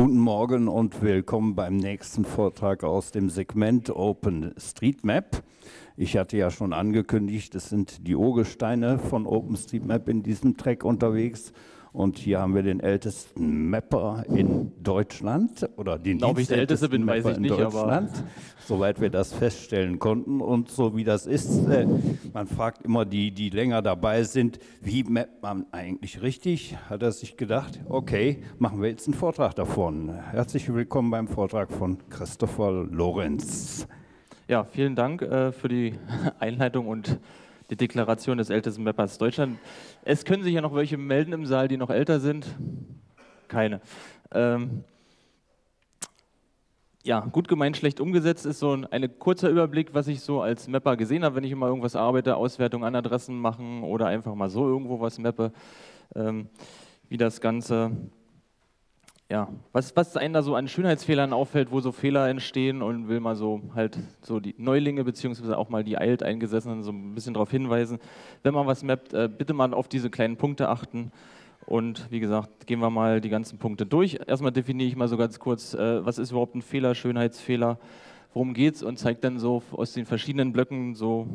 Guten Morgen und willkommen beim nächsten Vortrag aus dem Segment OpenStreetMap. Ich hatte ja schon angekündigt, es sind die Urgesteine von OpenStreetMap in diesem Track unterwegs. Und hier haben wir den ältesten Mapper in Deutschland oder den Ob ich der älteste bin, Mapper weiß ich in nicht, Deutschland, soweit wir das feststellen konnten. Und so wie das ist, äh, man fragt immer die, die länger dabei sind, wie mappt man eigentlich richtig? Hat er sich gedacht, okay, machen wir jetzt einen Vortrag davon. Herzlich willkommen beim Vortrag von Christopher Lorenz. Ja, vielen Dank äh, für die Einleitung und die Deklaration des ältesten Mappers Deutschland. Es können sich ja noch welche melden im Saal, die noch älter sind. Keine. Ähm, ja, gut gemeint, schlecht umgesetzt ist so ein, ein kurzer Überblick, was ich so als Mapper gesehen habe, wenn ich immer irgendwas arbeite, Auswertung an Adressen machen oder einfach mal so irgendwo was mappe, ähm, wie das Ganze ja, was, was einem da so an Schönheitsfehlern auffällt, wo so Fehler entstehen und will mal so halt so die Neulinge beziehungsweise auch mal die Alteingesessenen so ein bisschen darauf hinweisen. Wenn man was mappt, äh, bitte mal auf diese kleinen Punkte achten. Und wie gesagt, gehen wir mal die ganzen Punkte durch. Erstmal definiere ich mal so ganz kurz, äh, was ist überhaupt ein Fehler, Schönheitsfehler, worum geht es und zeige dann so aus den verschiedenen Blöcken so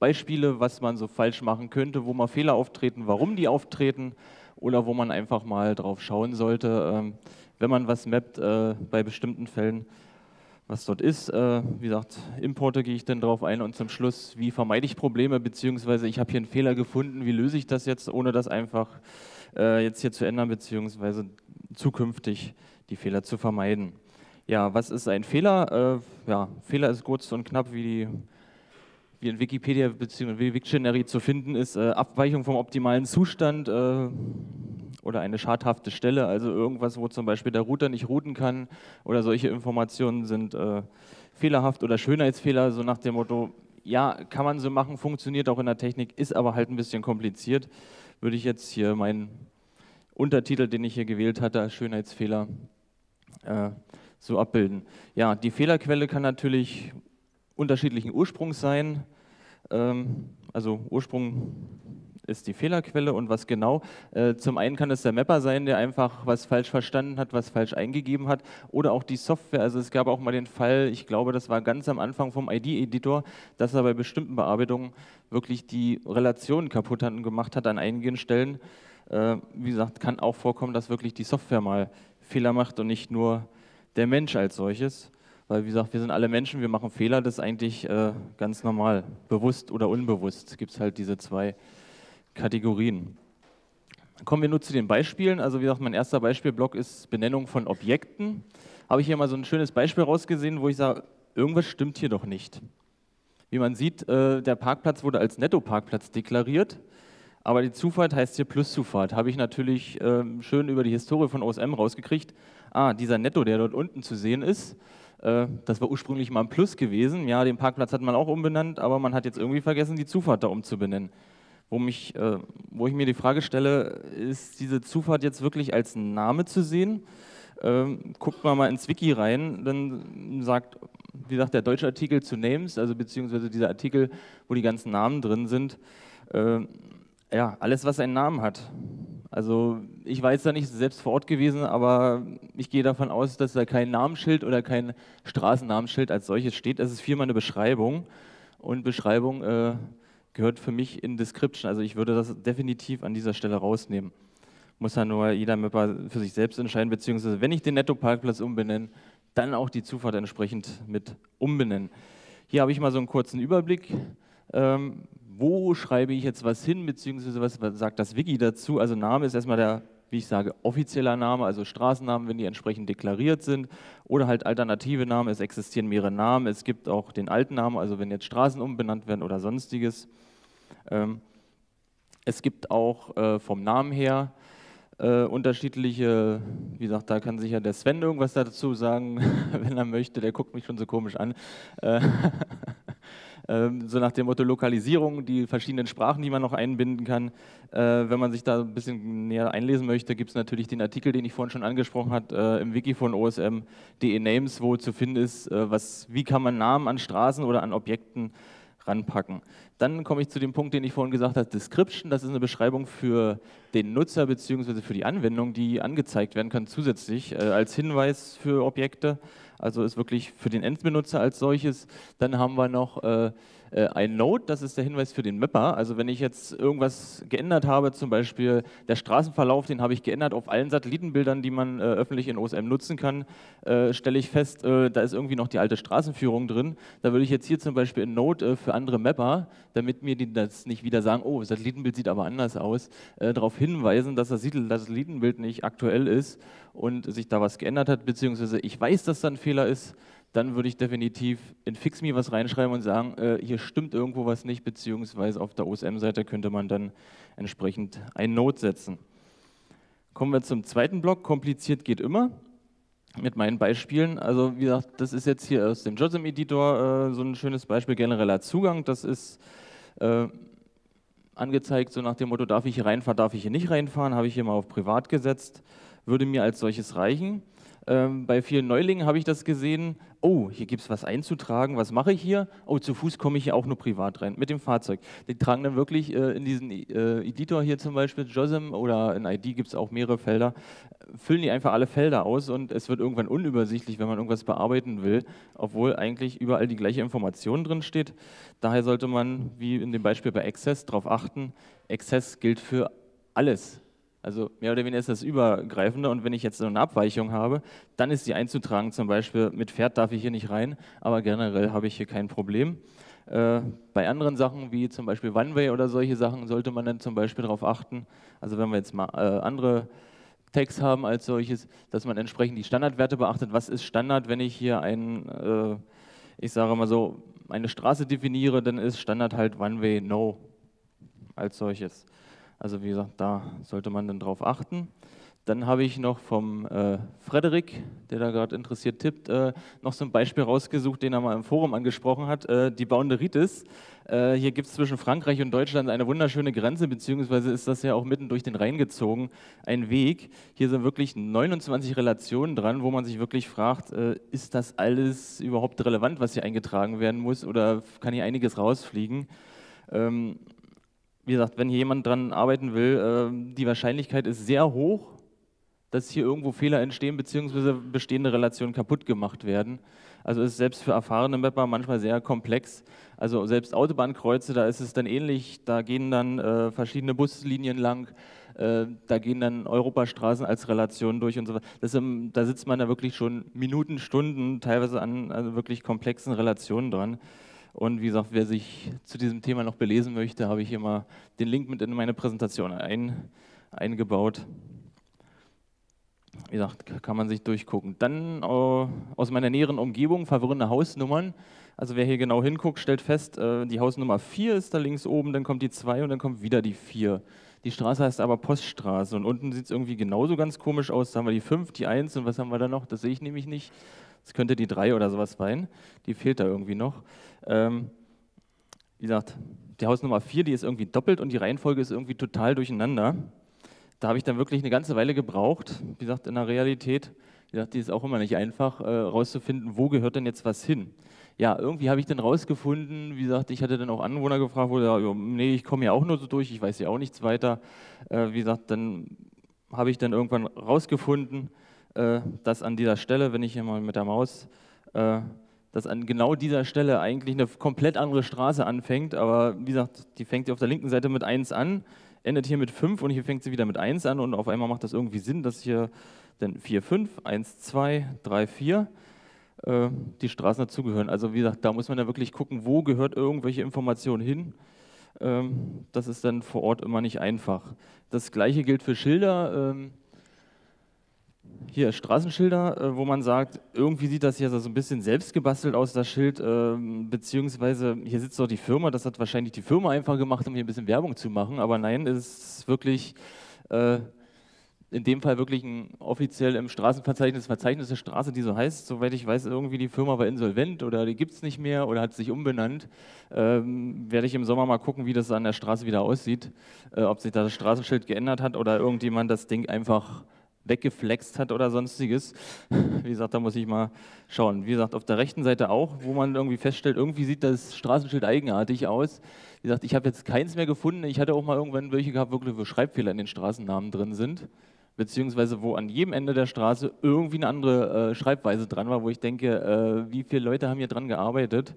Beispiele, was man so falsch machen könnte, wo mal Fehler auftreten, warum die auftreten oder wo man einfach mal drauf schauen sollte, ähm, wenn man was mappt äh, bei bestimmten Fällen, was dort ist. Äh, wie gesagt, Importe gehe ich dann drauf ein und zum Schluss, wie vermeide ich Probleme, beziehungsweise ich habe hier einen Fehler gefunden, wie löse ich das jetzt, ohne das einfach äh, jetzt hier zu ändern, beziehungsweise zukünftig die Fehler zu vermeiden. Ja, was ist ein Fehler? ja, Fehler ist kurz und knapp wie die wie in Wikipedia bzw. Wiktionary zu finden ist, äh, Abweichung vom optimalen Zustand äh, oder eine schadhafte Stelle, also irgendwas, wo zum Beispiel der Router nicht routen kann oder solche Informationen sind äh, fehlerhaft oder Schönheitsfehler, so nach dem Motto, ja, kann man so machen, funktioniert auch in der Technik, ist aber halt ein bisschen kompliziert, würde ich jetzt hier meinen Untertitel, den ich hier gewählt hatte, Schönheitsfehler, äh, so abbilden. Ja, die Fehlerquelle kann natürlich unterschiedlichen Ursprungs sein. Ähm, also Ursprung ist die Fehlerquelle und was genau. Äh, zum einen kann es der Mapper sein, der einfach was falsch verstanden hat, was falsch eingegeben hat oder auch die Software. Also es gab auch mal den Fall, ich glaube, das war ganz am Anfang vom ID-Editor, dass er bei bestimmten Bearbeitungen wirklich die Relationen kaputt gemacht hat an einigen Stellen. Äh, wie gesagt, kann auch vorkommen, dass wirklich die Software mal Fehler macht und nicht nur der Mensch als solches. Weil, wie gesagt, wir sind alle Menschen, wir machen Fehler, das ist eigentlich äh, ganz normal. Bewusst oder unbewusst gibt es halt diese zwei Kategorien. Kommen wir nur zu den Beispielen. Also, wie gesagt, mein erster Beispielblock ist Benennung von Objekten. Habe ich hier mal so ein schönes Beispiel rausgesehen, wo ich sage, irgendwas stimmt hier doch nicht. Wie man sieht, äh, der Parkplatz wurde als Netto-Parkplatz deklariert, aber die Zufahrt heißt hier Pluszufahrt. Habe ich natürlich äh, schön über die Historie von OSM rausgekriegt. Ah, dieser Netto, der dort unten zu sehen ist, äh, das war ursprünglich mal ein Plus gewesen. Ja, den Parkplatz hat man auch umbenannt, aber man hat jetzt irgendwie vergessen, die Zufahrt da umzubenennen. Wo, mich, äh, wo ich mir die Frage stelle, ist diese Zufahrt jetzt wirklich als Name zu sehen? Ähm, guckt man mal ins Wiki rein, dann sagt, wie gesagt, der deutsche Artikel zu Names, also beziehungsweise dieser Artikel, wo die ganzen Namen drin sind, äh, ja, alles, was einen Namen hat. Also ich jetzt da nicht selbst vor Ort gewesen, aber ich gehe davon aus, dass da kein Namensschild oder kein Straßennamensschild als solches steht. Es ist vielmehr eine Beschreibung und Beschreibung äh, gehört für mich in Description. Also ich würde das definitiv an dieser Stelle rausnehmen. Muss ja nur jeder Mapper für sich selbst entscheiden, beziehungsweise wenn ich den Netto-Parkplatz umbenenne, dann auch die Zufahrt entsprechend mit umbenennen. Hier habe ich mal so einen kurzen Überblick. Ähm, wo schreibe ich jetzt was hin, beziehungsweise was sagt das Wiki dazu? Also Name ist erstmal der, wie ich sage, offizieller Name, also Straßennamen, wenn die entsprechend deklariert sind, oder halt alternative Namen, es existieren mehrere Namen, es gibt auch den alten Namen, also wenn jetzt Straßen umbenannt werden oder sonstiges. Ähm, es gibt auch äh, vom Namen her äh, unterschiedliche, wie gesagt, da kann sicher der Sven irgendwas dazu sagen, wenn er möchte, der guckt mich schon so komisch an. Äh, so nach dem Motto Lokalisierung, die verschiedenen Sprachen, die man noch einbinden kann. Äh, wenn man sich da ein bisschen näher einlesen möchte, gibt es natürlich den Artikel, den ich vorhin schon angesprochen habe, äh, im Wiki von OSM, DE Names, wo zu finden ist, äh, was, wie kann man Namen an Straßen oder an Objekten ranpacken. Dann komme ich zu dem Punkt, den ich vorhin gesagt habe, Description. Das ist eine Beschreibung für den Nutzer bzw. für die Anwendung, die angezeigt werden kann zusätzlich äh, als Hinweis für Objekte. Also ist wirklich für den Endbenutzer als solches. Dann haben wir noch äh, ein Node, das ist der Hinweis für den Mapper. Also wenn ich jetzt irgendwas geändert habe, zum Beispiel der Straßenverlauf, den habe ich geändert auf allen Satellitenbildern, die man äh, öffentlich in OSM nutzen kann, äh, stelle ich fest, äh, da ist irgendwie noch die alte Straßenführung drin. Da würde ich jetzt hier zum Beispiel in Node äh, für andere Mapper, damit mir die das nicht wieder sagen, oh, Satellitenbild sieht aber anders aus, äh, darauf hinweisen, dass das Satellitenbild nicht aktuell ist und sich da was geändert hat, beziehungsweise ich weiß, dass da ein Fehler ist, dann würde ich definitiv in FixMe was reinschreiben und sagen, äh, hier stimmt irgendwo was nicht, beziehungsweise auf der OSM-Seite könnte man dann entsprechend ein Node setzen. Kommen wir zum zweiten Block, kompliziert geht immer, mit meinen Beispielen. Also wie gesagt, das ist jetzt hier aus dem JOSM-Editor äh, so ein schönes Beispiel, genereller Zugang, das ist äh, angezeigt, so nach dem Motto, darf ich hier reinfahren, darf ich hier nicht reinfahren, habe ich hier mal auf Privat gesetzt, würde mir als solches reichen. Ähm, bei vielen Neulingen habe ich das gesehen, oh, hier gibt es was einzutragen, was mache ich hier? Oh, zu Fuß komme ich hier auch nur privat rein, mit dem Fahrzeug. Die tragen dann wirklich äh, in diesen äh, Editor hier zum Beispiel, JOSM oder in ID gibt es auch mehrere Felder, füllen die einfach alle Felder aus und es wird irgendwann unübersichtlich, wenn man irgendwas bearbeiten will, obwohl eigentlich überall die gleiche Information drin steht. Daher sollte man, wie in dem Beispiel bei Access, darauf achten, Access gilt für alles also mehr oder weniger ist das übergreifende und wenn ich jetzt so eine Abweichung habe, dann ist die einzutragen, zum Beispiel mit Pferd darf ich hier nicht rein, aber generell habe ich hier kein Problem. Äh, bei anderen Sachen wie zum Beispiel One-Way oder solche Sachen sollte man dann zum Beispiel darauf achten, also wenn wir jetzt mal äh, andere Tags haben als solches, dass man entsprechend die Standardwerte beachtet. Was ist Standard, wenn ich hier ein, äh, ich sage mal so, eine Straße definiere, dann ist Standard halt One-Way No als solches. Also wie gesagt, da sollte man dann drauf achten. Dann habe ich noch vom äh, Frederik, der da gerade interessiert tippt, äh, noch so ein Beispiel rausgesucht, den er mal im Forum angesprochen hat, äh, die Boundaritis. Äh, hier gibt es zwischen Frankreich und Deutschland eine wunderschöne Grenze, beziehungsweise ist das ja auch mitten durch den Rhein gezogen, ein Weg. Hier sind wirklich 29 Relationen dran, wo man sich wirklich fragt, äh, ist das alles überhaupt relevant, was hier eingetragen werden muss, oder kann hier einiges rausfliegen? Ähm, wie gesagt, wenn hier jemand dran arbeiten will, äh, die Wahrscheinlichkeit ist sehr hoch, dass hier irgendwo Fehler entstehen bzw. bestehende Relationen kaputt gemacht werden. Also ist selbst für erfahrene Mapper manchmal sehr komplex. Also selbst Autobahnkreuze, da ist es dann ähnlich, da gehen dann äh, verschiedene Buslinien lang, äh, da gehen dann Europastraßen als Relation durch und so weiter. da sitzt man da wirklich schon Minuten, Stunden teilweise an also wirklich komplexen Relationen dran. Und wie gesagt, wer sich zu diesem Thema noch belesen möchte, habe ich mal den Link mit in meine Präsentation ein, eingebaut. Wie gesagt, kann man sich durchgucken. Dann äh, aus meiner näheren Umgebung verwirrende Hausnummern. Also wer hier genau hinguckt, stellt fest, äh, die Hausnummer 4 ist da links oben, dann kommt die 2 und dann kommt wieder die 4. Die Straße heißt aber Poststraße und unten sieht es irgendwie genauso ganz komisch aus. Da haben wir die 5, die 1 und was haben wir da noch? Das sehe ich nämlich nicht. Das könnte die 3 oder sowas sein. Die fehlt da irgendwie noch. Ähm, wie gesagt, die Hausnummer 4, die ist irgendwie doppelt und die Reihenfolge ist irgendwie total durcheinander. Da habe ich dann wirklich eine ganze Weile gebraucht. Wie gesagt, in der Realität, wie gesagt, die ist auch immer nicht einfach, äh, rauszufinden, wo gehört denn jetzt was hin. Ja, irgendwie habe ich dann rausgefunden, wie gesagt, ich hatte dann auch Anwohner gefragt, wo ja, nee, ich komme ja auch nur so durch, ich weiß ja auch nichts weiter. Äh, wie gesagt, dann habe ich dann irgendwann rausgefunden, äh, dass an dieser Stelle, wenn ich hier mal mit der Maus äh, dass an genau dieser Stelle eigentlich eine komplett andere Straße anfängt, aber wie gesagt, die fängt auf der linken Seite mit 1 an, endet hier mit 5 und hier fängt sie wieder mit 1 an und auf einmal macht das irgendwie Sinn, dass hier dann 4, 5, 1, 2, 3, 4 äh, die Straßen dazugehören. Also wie gesagt, da muss man ja wirklich gucken, wo gehört irgendwelche Information hin. Ähm, das ist dann vor Ort immer nicht einfach. Das gleiche gilt für Schilder. Hier Straßenschilder, äh, wo man sagt, irgendwie sieht das hier so ein bisschen selbst gebastelt aus, das Schild, ähm, beziehungsweise hier sitzt doch die Firma, das hat wahrscheinlich die Firma einfach gemacht, um hier ein bisschen Werbung zu machen, aber nein, es ist wirklich äh, in dem Fall wirklich ein offiziell im Straßenverzeichnis verzeichnete Straße, die so heißt. Soweit ich weiß, irgendwie die Firma war insolvent oder die gibt es nicht mehr oder hat sich umbenannt. Ähm, werde ich im Sommer mal gucken, wie das an der Straße wieder aussieht, äh, ob sich da das Straßenschild geändert hat oder irgendjemand das Ding einfach weggeflext hat oder sonstiges. Wie gesagt, da muss ich mal schauen. Wie gesagt, auf der rechten Seite auch, wo man irgendwie feststellt, irgendwie sieht das Straßenschild eigenartig aus. Wie gesagt, ich habe jetzt keins mehr gefunden. Ich hatte auch mal irgendwann welche gehabt, wirklich, wo Schreibfehler in den Straßennamen drin sind. Beziehungsweise wo an jedem Ende der Straße irgendwie eine andere äh, Schreibweise dran war, wo ich denke, äh, wie viele Leute haben hier dran gearbeitet?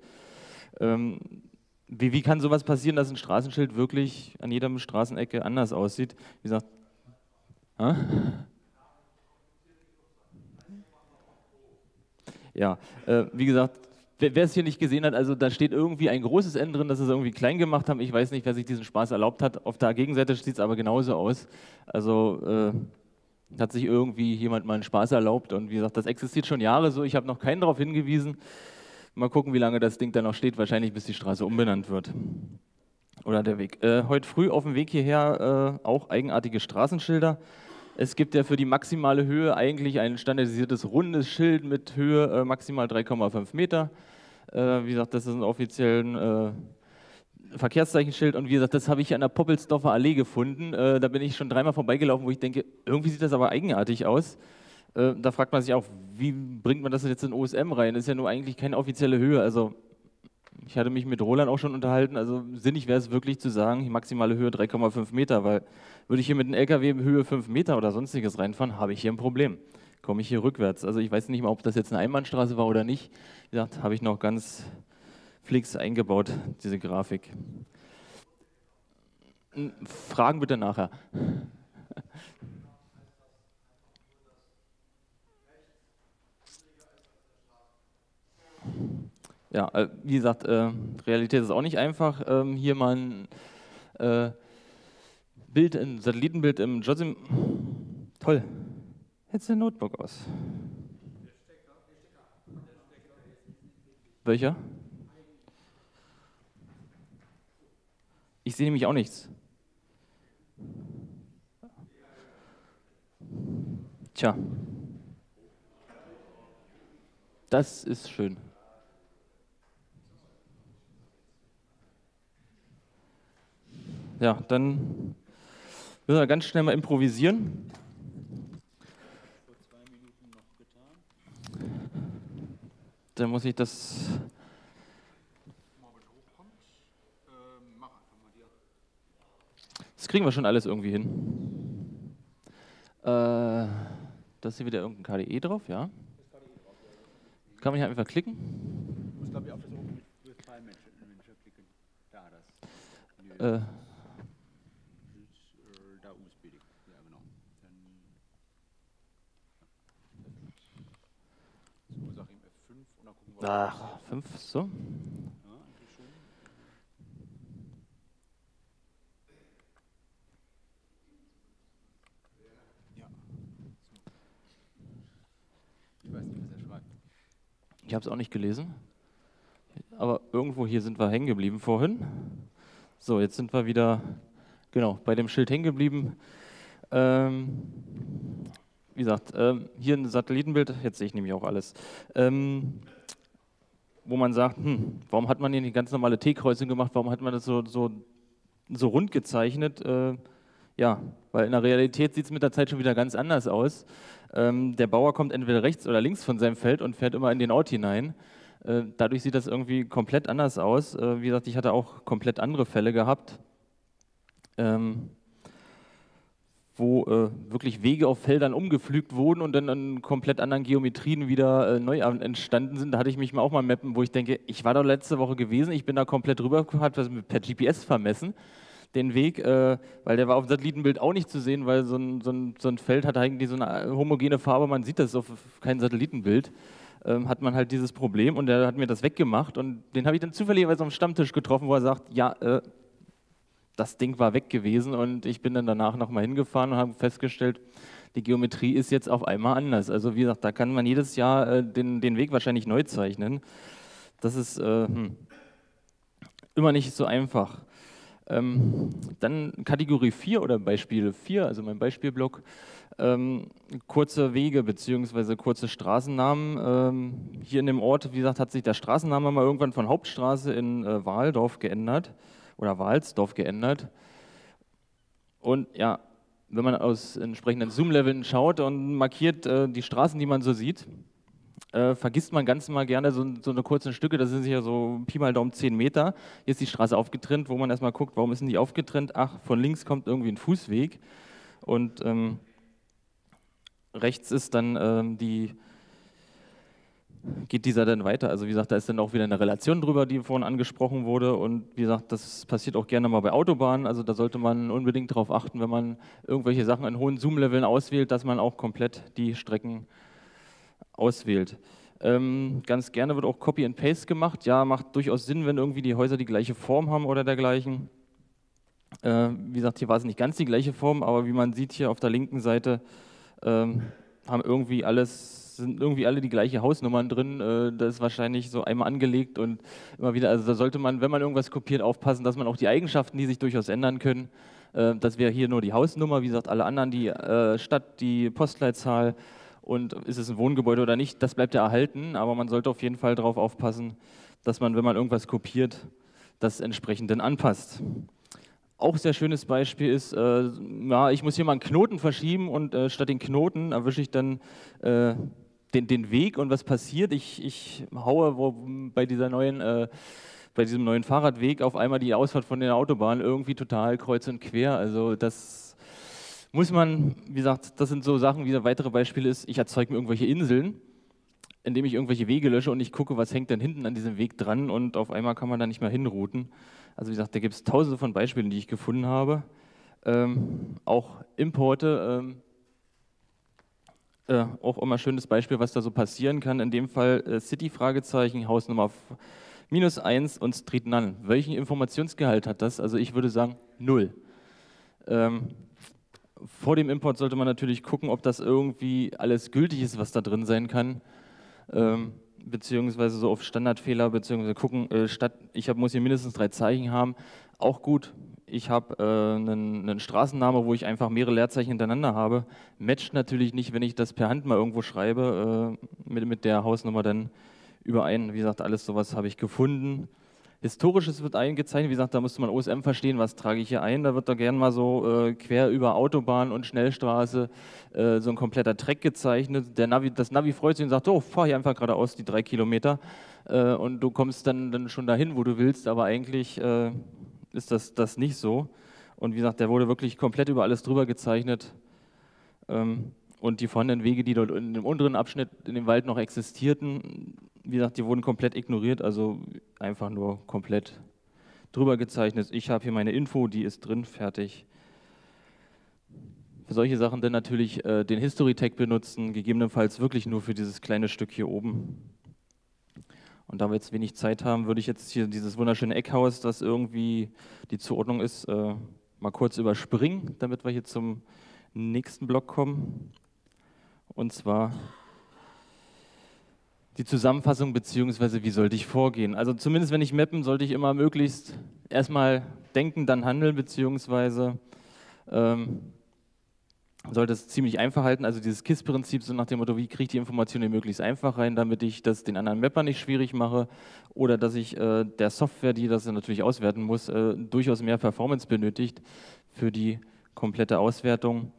Ähm, wie, wie kann sowas passieren, dass ein Straßenschild wirklich an jeder Straßenecke anders aussieht? Wie gesagt, äh? Ja, äh, wie gesagt, wer, es hier nicht gesehen hat, also da steht irgendwie ein großes N drin, dass sie es irgendwie klein gemacht haben. Ich weiß nicht, wer sich diesen Spaß erlaubt hat. Auf der Gegenseite sieht es aber genauso aus. Also äh, hat sich irgendwie jemand mal einen Spaß erlaubt. Und wie gesagt, das existiert schon Jahre so. Ich habe noch keinen darauf hingewiesen. Mal gucken, wie lange das Ding dann noch steht. Wahrscheinlich, bis die Straße umbenannt wird. Oder der Weg. Äh, heute früh auf dem Weg hierher äh, auch eigenartige Straßenschilder. Es gibt ja für die maximale Höhe eigentlich ein standardisiertes rundes Schild mit Höhe äh, maximal 3,5 Meter. Äh, wie gesagt, das ist ein offiziellen äh, Verkehrszeichenschild und wie gesagt, das habe ich an der Poppelsdorfer Allee gefunden. Äh, da bin ich schon dreimal vorbeigelaufen, wo ich denke, irgendwie sieht das aber eigenartig aus. Äh, da fragt man sich auch, wie bringt man das jetzt in OSM rein? Das ist ja nur eigentlich keine offizielle Höhe. Also ich hatte mich mit Roland auch schon unterhalten, also sinnig wäre es wirklich zu sagen, maximale Höhe 3,5 Meter, weil würde ich hier mit einem LKW Höhe 5 Meter oder sonstiges reinfahren, habe ich hier ein Problem. Komme ich hier rückwärts. Also ich weiß nicht mal, ob das jetzt eine Einbahnstraße war oder nicht. Wie gesagt, habe ich noch ganz flix eingebaut, diese Grafik. Fragen bitte nachher. Ja, äh, wie gesagt, äh, Realität ist auch nicht einfach. Ähm, hier mal ein äh, Bild, ein Satellitenbild im Josim. Toll. Jetzt der Notebook aus. Welcher? Ich sehe nämlich auch nichts. Tja. Das ist schön. Ja, dann müssen wir ganz schnell mal improvisieren. Dann muss ich das. Das kriegen wir schon alles irgendwie hin. Äh, da ist hier wieder irgendein KDE drauf, ja. Kann man hier einfach klicken? Ich muss, glaube ich, auf das oben mit zwei Menschen klicken. Da, das. Äh, Ach, fünf, so. Ich weiß nicht, was schreibt. Ich habe es auch nicht gelesen. Aber irgendwo hier sind wir hängen geblieben vorhin. So, jetzt sind wir wieder genau bei dem Schild hängen geblieben. Ähm, wie gesagt, ähm, hier ein Satellitenbild, jetzt sehe ich nämlich auch alles. Ähm, wo man sagt, hm, warum hat man hier eine ganz normale T-Kreuzung gemacht, warum hat man das so, so, so rund gezeichnet? Äh, ja, weil in der Realität sieht es mit der Zeit schon wieder ganz anders aus. Ähm, der Bauer kommt entweder rechts oder links von seinem Feld und fährt immer in den Ort hinein. Äh, dadurch sieht das irgendwie komplett anders aus. Äh, wie gesagt, ich hatte auch komplett andere Fälle gehabt. Ähm, wo äh, wirklich Wege auf Feldern umgepflügt wurden und dann an komplett anderen Geometrien wieder äh, neu entstanden sind. Da hatte ich mich mal auch mal mappen, wo ich denke, ich war da letzte Woche gewesen, ich bin da komplett rüber, habe das per GPS vermessen, den Weg, äh, weil der war auf dem Satellitenbild auch nicht zu sehen, weil so ein, so ein, so ein Feld hat eigentlich so eine homogene Farbe, man sieht das auf kein Satellitenbild. Ähm, hat man halt dieses Problem und der hat mir das weggemacht und den habe ich dann zufälligerweise am Stammtisch getroffen, wo er sagt, ja, äh, das Ding war weg gewesen und ich bin dann danach nochmal hingefahren und habe festgestellt, die Geometrie ist jetzt auf einmal anders. Also wie gesagt, da kann man jedes Jahr äh, den, den Weg wahrscheinlich neu zeichnen. Das ist äh, hm, immer nicht so einfach. Ähm, dann Kategorie 4 oder Beispiel 4, also mein Beispielblock. Ähm, kurze Wege bzw. kurze Straßennamen. Ähm, hier in dem Ort, wie gesagt, hat sich der Straßenname mal irgendwann von Hauptstraße in äh, Wahldorf geändert oder Walsdorf geändert. Und ja, wenn man aus entsprechenden Zoom-Leveln schaut und markiert äh, die Straßen, die man so sieht, äh, vergisst man ganz mal gerne so, so eine kurzen Stücke, das sind ja so Pi mal Daumen 10 Meter. Hier ist die Straße aufgetrennt, wo man erstmal guckt, warum ist denn die aufgetrennt? Ach, von links kommt irgendwie ein Fußweg und ähm, rechts ist dann ähm, die, geht dieser dann weiter. Also wie gesagt, da ist dann auch wieder eine Relation drüber, die vorhin angesprochen wurde. Und wie gesagt, das passiert auch gerne mal bei Autobahnen. Also da sollte man unbedingt darauf achten, wenn man irgendwelche Sachen in hohen Zoom-Leveln auswählt, dass man auch komplett die Strecken auswählt. Ähm, ganz gerne wird auch Copy and Paste gemacht. Ja, macht durchaus Sinn, wenn irgendwie die Häuser die gleiche Form haben oder dergleichen. Äh, wie gesagt, hier war es nicht ganz die gleiche Form, aber wie man sieht hier auf der linken Seite ähm, haben irgendwie alles, sind irgendwie alle die gleiche Hausnummern drin. Äh, das ist wahrscheinlich so einmal angelegt und immer wieder, also da sollte man, wenn man irgendwas kopiert, aufpassen, dass man auch die Eigenschaften, die sich durchaus ändern können, äh, das wäre hier nur die Hausnummer, wie gesagt, alle anderen, die äh, Stadt, die Postleitzahl, und ist es ein Wohngebäude oder nicht, das bleibt ja erhalten, aber man sollte auf jeden Fall darauf aufpassen, dass man, wenn man irgendwas kopiert, das entsprechend dann anpasst. Auch sehr schönes Beispiel ist, äh, ja, ich muss hier mal einen Knoten verschieben und äh, statt den Knoten erwische ich dann äh, den, den Weg und was passiert? Ich, ich haue wo, bei dieser neuen äh, bei diesem neuen Fahrradweg auf einmal die Ausfahrt von der Autobahn irgendwie total kreuz und quer. Also das muss man, wie gesagt, das sind so Sachen, wie ein weitere Beispiel ist, ich erzeuge mir irgendwelche Inseln, indem ich irgendwelche Wege lösche und ich gucke, was hängt denn hinten an diesem Weg dran und auf einmal kann man da nicht mehr hinrouten. Also wie gesagt, da gibt es tausende von Beispielen, die ich gefunden habe. Ähm, auch Importe, ähm, äh, auch immer schönes Beispiel, was da so passieren kann. In dem Fall äh, City-Fragezeichen, Hausnummer minus 1 und Street None. Welchen Informationsgehalt hat das? Also ich würde sagen, null. Ähm, vor dem Import sollte man natürlich gucken, ob das irgendwie alles gültig ist, was da drin sein kann. Ähm, beziehungsweise so auf Standardfehler, beziehungsweise gucken, äh, statt, ich hab, muss hier mindestens drei Zeichen haben, auch gut. Ich habe äh, einen, einen Straßenname, wo ich einfach mehrere Leerzeichen hintereinander habe. Matcht natürlich nicht, wenn ich das per Hand mal irgendwo schreibe, äh, mit, mit der Hausnummer dann überein. Wie gesagt, alles sowas habe ich gefunden. Historisches wird eingezeichnet, wie gesagt, da müsste man OSM verstehen, was trage ich hier ein. Da wird da gerne mal so äh, quer über Autobahn und Schnellstraße äh, so ein kompletter Track gezeichnet. Der Navi, das Navi freut sich und sagt, oh, fahr hier einfach geradeaus die drei Kilometer äh, und du kommst dann, dann schon dahin, wo du willst, aber eigentlich äh, ist das, das nicht so. Und wie gesagt, der wurde wirklich komplett über alles drüber gezeichnet. Ähm, und die vorhandenen Wege, die dort in dem unteren Abschnitt in dem Wald noch existierten, wie gesagt, die wurden komplett ignoriert, also einfach nur komplett drüber gezeichnet. Ich habe hier meine Info, die ist drin, fertig. Für solche Sachen dann natürlich äh, den History Tag benutzen, gegebenenfalls wirklich nur für dieses kleine Stück hier oben. Und da wir jetzt wenig Zeit haben, würde ich jetzt hier dieses wunderschöne Eckhaus, das irgendwie die Zuordnung ist, äh, mal kurz überspringen, damit wir hier zum nächsten Block kommen. Und zwar die Zusammenfassung beziehungsweise wie sollte ich vorgehen. Also zumindest wenn ich mappen, sollte ich immer möglichst erstmal denken, dann handeln, beziehungsweise ähm, sollte es ziemlich einfach halten. Also dieses KISS-Prinzip, so nach dem Motto, wie kriege ich die Informationen möglichst einfach rein, damit ich das den anderen Mapper nicht schwierig mache oder dass ich äh, der Software, die das natürlich auswerten muss, äh, durchaus mehr Performance benötigt für die komplette Auswertung.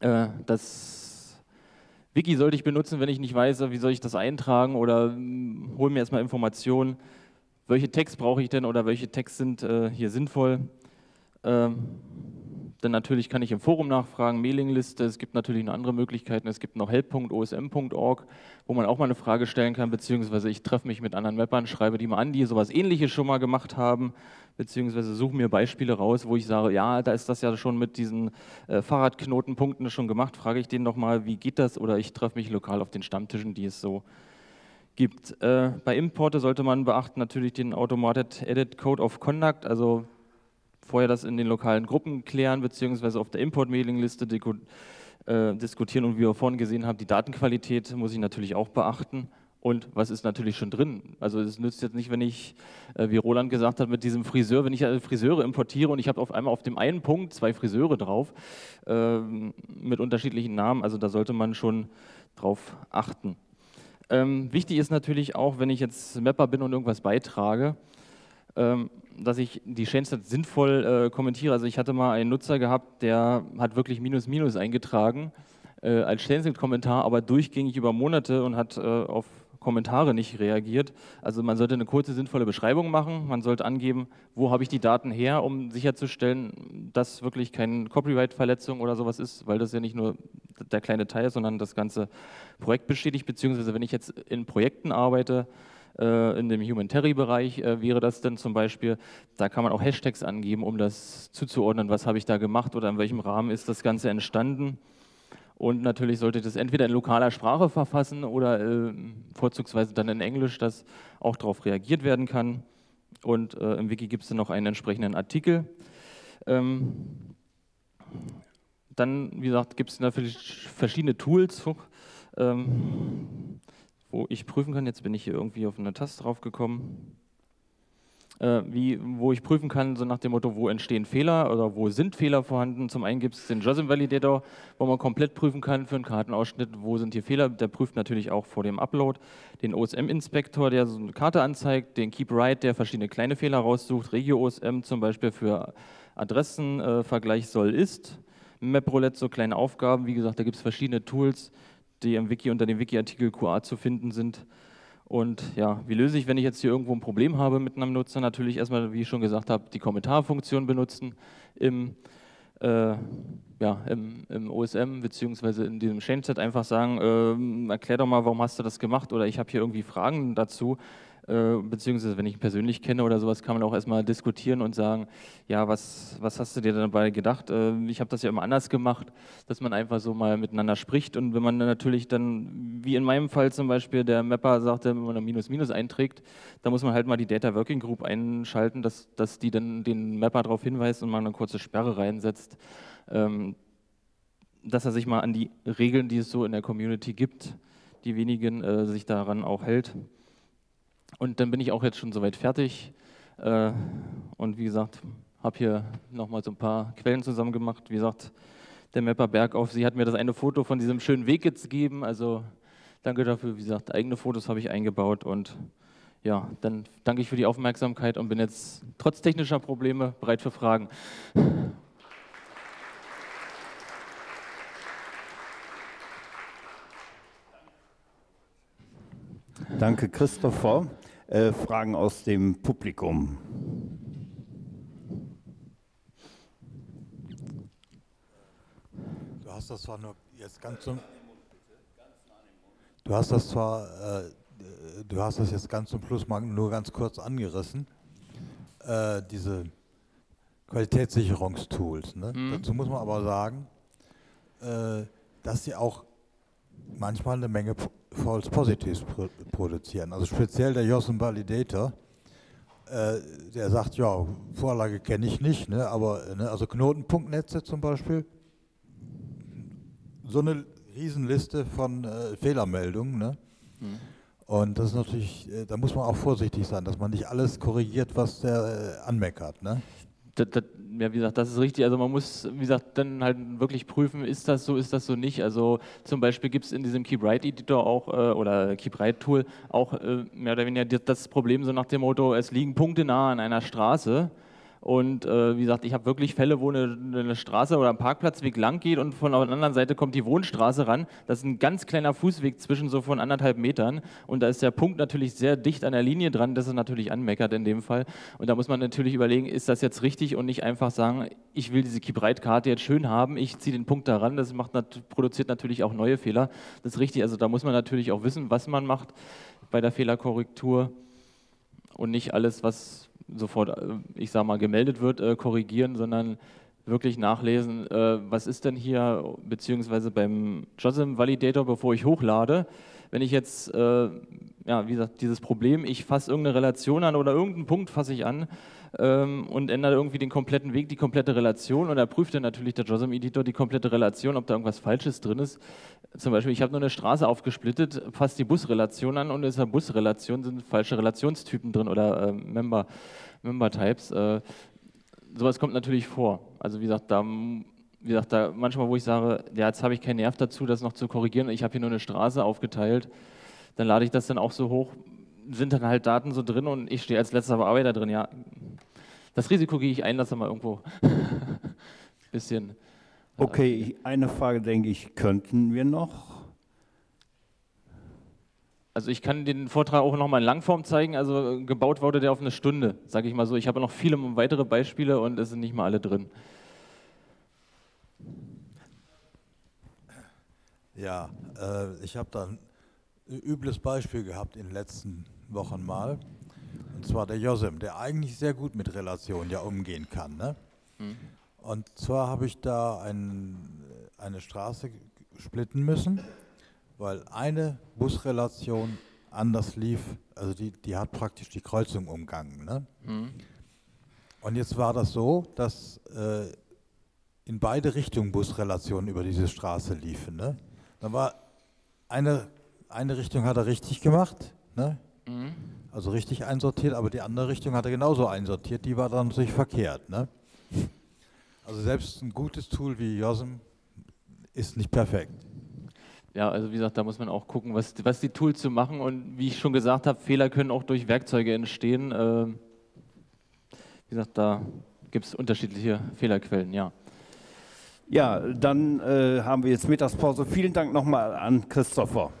Äh, das Wiki sollte ich benutzen, wenn ich nicht weiß, wie soll ich das eintragen oder hm, hole mir erstmal Informationen. Welche Text brauche ich denn oder welche Text sind äh, hier sinnvoll? Ähm, dann natürlich kann ich im Forum nachfragen, Mailingliste, es gibt natürlich noch andere Möglichkeiten, es gibt noch help.osm.org, wo man auch mal eine Frage stellen kann, beziehungsweise ich treffe mich mit anderen Mappern, schreibe die mal an, die sowas ähnliches schon mal gemacht haben beziehungsweise suche mir Beispiele raus, wo ich sage, ja, da ist das ja schon mit diesen äh, Fahrradknotenpunkten schon gemacht, frage ich den nochmal, wie geht das? Oder ich treffe mich lokal auf den Stammtischen, die es so gibt. Äh, bei Importe sollte man beachten natürlich den Automated Edit Code of Conduct, also vorher das in den lokalen Gruppen klären, beziehungsweise auf der Import-Mailing-Liste äh, diskutieren und wie wir vorhin gesehen haben, die Datenqualität muss ich natürlich auch beachten und was ist natürlich schon drin. Also es nützt jetzt nicht, wenn ich, äh, wie Roland gesagt hat, mit diesem Friseur, wenn ich Friseure importiere und ich habe auf einmal auf dem einen Punkt zwei Friseure drauf äh, mit unterschiedlichen Namen, also da sollte man schon drauf achten. Ähm, wichtig ist natürlich auch, wenn ich jetzt Mapper bin und irgendwas beitrage, dass ich die Chainstat sinnvoll äh, kommentiere. Also ich hatte mal einen Nutzer gehabt, der hat wirklich Minus Minus eingetragen äh, als Chainstat-Kommentar, aber durchgängig über Monate und hat äh, auf Kommentare nicht reagiert. Also man sollte eine kurze, sinnvolle Beschreibung machen. Man sollte angeben, wo habe ich die Daten her, um sicherzustellen, dass wirklich keine Copyright-Verletzung oder sowas ist, weil das ja nicht nur der kleine Teil ist, sondern das ganze Projekt bestätigt. Beziehungsweise wenn ich jetzt in Projekten arbeite, in dem Humanitary-Bereich äh, wäre das dann zum Beispiel, da kann man auch Hashtags angeben, um das zuzuordnen, was habe ich da gemacht oder in welchem Rahmen ist das Ganze entstanden. Und natürlich sollte das entweder in lokaler Sprache verfassen oder äh, vorzugsweise dann in Englisch, dass auch darauf reagiert werden kann. Und äh, im Wiki gibt es dann noch einen entsprechenden Artikel. Ähm, dann, wie gesagt, gibt es natürlich verschiedene Tools, ähm, wo ich prüfen kann. Jetzt bin ich hier irgendwie auf eine Taste drauf gekommen äh, wie, wo ich prüfen kann, so nach dem Motto, wo entstehen Fehler oder wo sind Fehler vorhanden. Zum einen gibt es den JOSM Validator, wo man komplett prüfen kann für einen Kartenausschnitt, wo sind hier Fehler. Der prüft natürlich auch vor dem Upload. Den OSM Inspektor, der so eine Karte anzeigt, den Keep Right, der verschiedene kleine Fehler raussucht, Regio OSM zum Beispiel für Adressenvergleich äh, soll ist. MapRoulette, so kleine Aufgaben. Wie gesagt, da gibt es verschiedene Tools, die im Wiki unter dem Wiki-Artikel QA zu finden sind. Und ja, wie löse ich, wenn ich jetzt hier irgendwo ein Problem habe mit einem Nutzer? Natürlich erstmal, wie ich schon gesagt habe, die Kommentarfunktion benutzen im, äh, ja, im, im, OSM beziehungsweise in diesem Change-Set einfach sagen, äh, erklär doch mal, warum hast du das gemacht oder ich habe hier irgendwie Fragen dazu äh, beziehungsweise wenn ich ihn persönlich kenne oder sowas, kann man auch erstmal diskutieren und sagen, ja, was, was hast du dir dabei gedacht? Äh, ich habe das ja immer anders gemacht, dass man einfach so mal miteinander spricht und wenn man natürlich dann, wie in meinem Fall zum Beispiel, der Mapper sagte, wenn man ein Minus Minus einträgt, da muss man halt mal die Data Working Group einschalten, dass, dass die dann den Mapper darauf hinweist und man eine kurze Sperre reinsetzt. Ähm, dass er sich mal an die Regeln, die es so in der Community gibt, die wenigen, äh, sich daran auch hält. Und dann bin ich auch jetzt schon soweit fertig. Äh, und wie gesagt, habe hier nochmal so ein paar Quellen zusammen gemacht. Wie gesagt, der Mapper Bergauf, sie hat mir das eine Foto von diesem schönen Weg jetzt gegeben. Also danke dafür. Wie gesagt, eigene Fotos habe ich eingebaut. Und ja, dann danke ich für die Aufmerksamkeit und bin jetzt trotz technischer Probleme bereit für Fragen. Danke, Christopher. Äh, Fragen aus dem Publikum. Du hast das zwar nur jetzt ganz zum Du hast das zwar, äh, du hast das jetzt ganz zum Schluss mal nur ganz kurz angerissen, äh, diese Qualitätssicherungstools. Ne? Mhm. Dazu muss man aber sagen, äh, dass sie auch manchmal eine Menge False Positives produzieren. Also speziell der Jossen Validator, äh, der sagt, ja, Vorlage kenne ich nicht, ne, aber ne, also Knotenpunktnetze zum Beispiel, so eine Riesenliste von äh, Fehlermeldungen. Ne? Mhm. Und das ist natürlich, äh, da muss man auch vorsichtig sein, dass man nicht alles korrigiert, was der äh, anmeckert. Ne? Das, das, ja, wie gesagt, das ist richtig. Also man muss, wie gesagt, dann halt wirklich prüfen, ist das so, ist das so nicht. Also zum Beispiel gibt es in diesem KeepWrite-Editor auch, äh, oder KeepWrite-Tool auch äh, mehr oder weniger das Problem so nach dem Motto, es liegen Punkte nahe an einer Straße und äh, wie gesagt, ich habe wirklich Fälle, wo eine, eine, Straße oder ein Parkplatzweg lang geht und von der anderen Seite kommt die Wohnstraße ran. Das ist ein ganz kleiner Fußweg zwischen so von anderthalb Metern. Und da ist der Punkt natürlich sehr dicht an der Linie dran, dass es natürlich anmeckert in dem Fall. Und da muss man natürlich überlegen, ist das jetzt richtig und nicht einfach sagen, ich will diese Keep-Right-Karte jetzt schön haben, ich ziehe den Punkt daran. Das macht, produziert natürlich auch neue Fehler. Das ist richtig. Also da muss man natürlich auch wissen, was man macht bei der Fehlerkorrektur und nicht alles, was sofort, äh, ich sage mal, gemeldet wird, äh, korrigieren, sondern wirklich nachlesen, äh, was ist denn hier, beziehungsweise beim JOSM Validator, bevor ich hochlade, wenn ich jetzt, äh, ja, wie gesagt, dieses Problem, ich fasse irgendeine Relation an oder irgendeinen Punkt fasse ich an ähm, und ändere irgendwie den kompletten Weg, die komplette Relation und da prüft dann natürlich der JOSM-Editor die komplette Relation, ob da irgendwas Falsches drin ist. Zum Beispiel, ich habe nur eine Straße aufgesplittet, fasse die Busrelation an und in dieser Busrelation sind falsche Relationstypen drin oder äh, Member, Member Types. Äh, sowas kommt natürlich vor. Also wie gesagt, da wie gesagt, da manchmal, wo ich sage, ja, jetzt habe ich keinen Nerv dazu, das noch zu korrigieren, ich habe hier nur eine Straße aufgeteilt, dann lade ich das dann auch so hoch. sind dann halt Daten so drin und ich stehe als letzter Bearbeiter drin. Ja, das Risiko gehe ich ein, dass er mal irgendwo ein bisschen. Okay, eine Frage denke ich, könnten wir noch? Also ich kann den Vortrag auch nochmal in Langform zeigen. Also gebaut wurde der auf eine Stunde, sage ich mal so. Ich habe noch viele weitere Beispiele und es sind nicht mal alle drin. Ja, äh, ich habe da ein übles Beispiel gehabt in den letzten Wochen mal. Und zwar der Josem, der eigentlich sehr gut mit Relationen ja umgehen kann. Ne? Mhm. Und zwar habe ich da ein, eine Straße splitten müssen, weil eine Busrelation anders lief, also die, die hat praktisch die Kreuzung umgangen. Ne? Mhm. Und jetzt war das so, dass äh, in beide Richtungen Busrelationen über diese Straße liefen. Ne? Dann war eine, eine Richtung hat er richtig gemacht, ne? Mhm. Also richtig einsortiert, aber die andere Richtung hat er genauso einsortiert, die war dann natürlich verkehrt. Ne? Also selbst ein gutes Tool wie JOSM ist nicht perfekt. Ja, also wie gesagt, da muss man auch gucken, was, was die Tools zu machen und wie ich schon gesagt habe, Fehler können auch durch Werkzeuge entstehen. Äh, wie gesagt, da gibt es unterschiedliche Fehlerquellen, ja. Ja, dann äh, haben wir jetzt Mittagspause. Vielen Dank nochmal an Christopher.